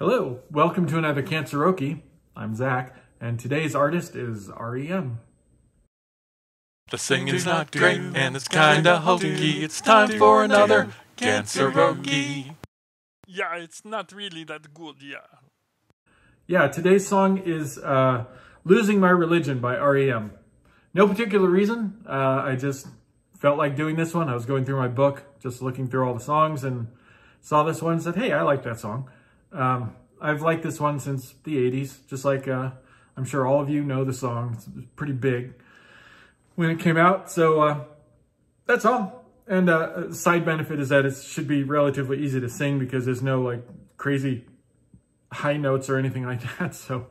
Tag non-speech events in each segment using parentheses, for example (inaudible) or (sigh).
Hello, welcome to another Canceroke. I'm Zach, and today's artist is REM. The singing's not great and it's kinda hokey. It's time for another Canceroke. Yeah, it's not really that good, yeah. Yeah, today's song is uh, Losing My Religion by REM. No particular reason. Uh, I just felt like doing this one. I was going through my book, just looking through all the songs and saw this one and said, hey, I like that song. Um, I've liked this one since the 80s, just like uh, I'm sure all of you know the song. It's pretty big when it came out. So uh, that's all. And uh, side benefit is that it should be relatively easy to sing because there's no like crazy high notes or anything like (laughs) that. So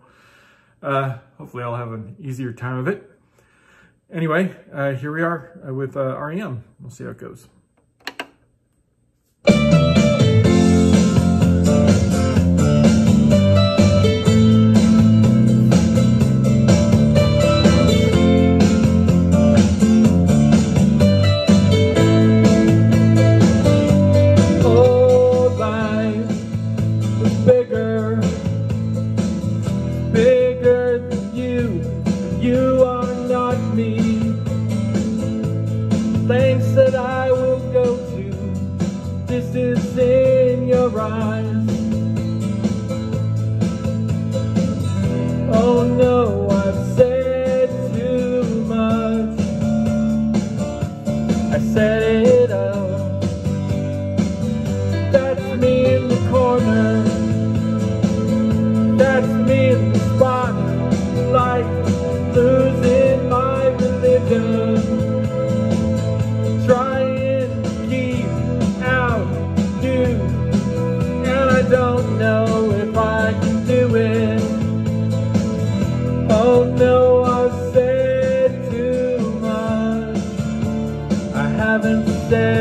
uh, hopefully I'll have an easier time of it. Anyway, uh, here we are with uh, REM. We'll see how it goes. Bigger, bigger than you. You are not me. Thanks that I will go to. This is in your eyes. Don't know if I can do it. Oh no, I've said too much. I haven't said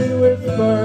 whisper,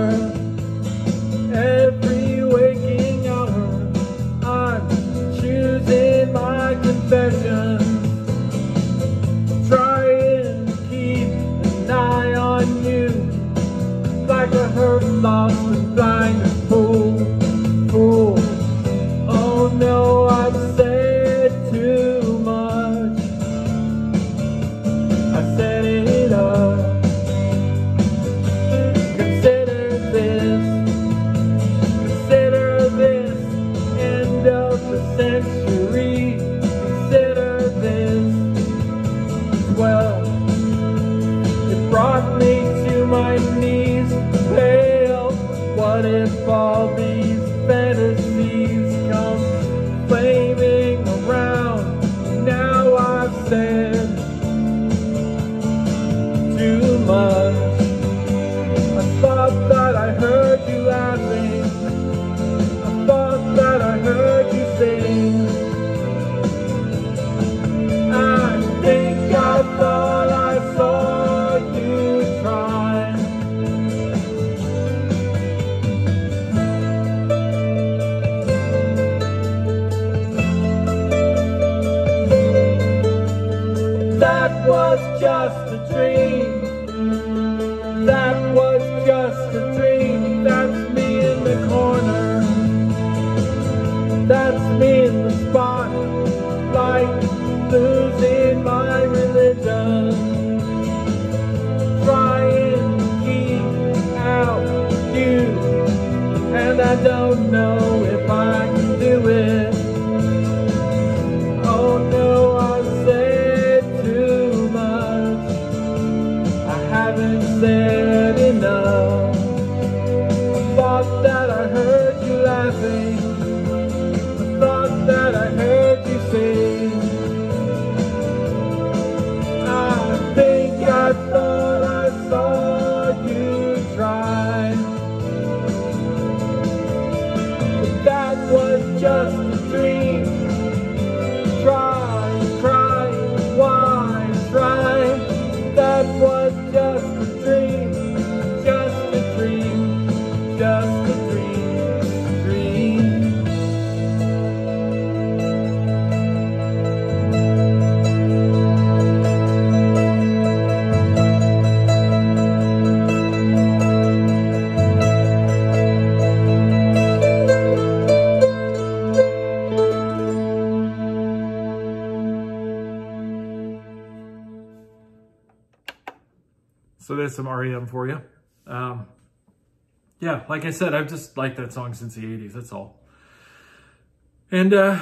my knees, pale. Oh, what if all was just a dream. haven't said enough. I thought that I heard you laughing. I thought that I heard you sing. I think I thought I saw you try. But that was just So there's some REM for you. Um, yeah, like I said, I've just liked that song since the 80s. That's all. And uh,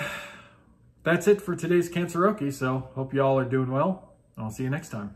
that's it for today's Canceroke. So hope you all are doing well. I'll see you next time.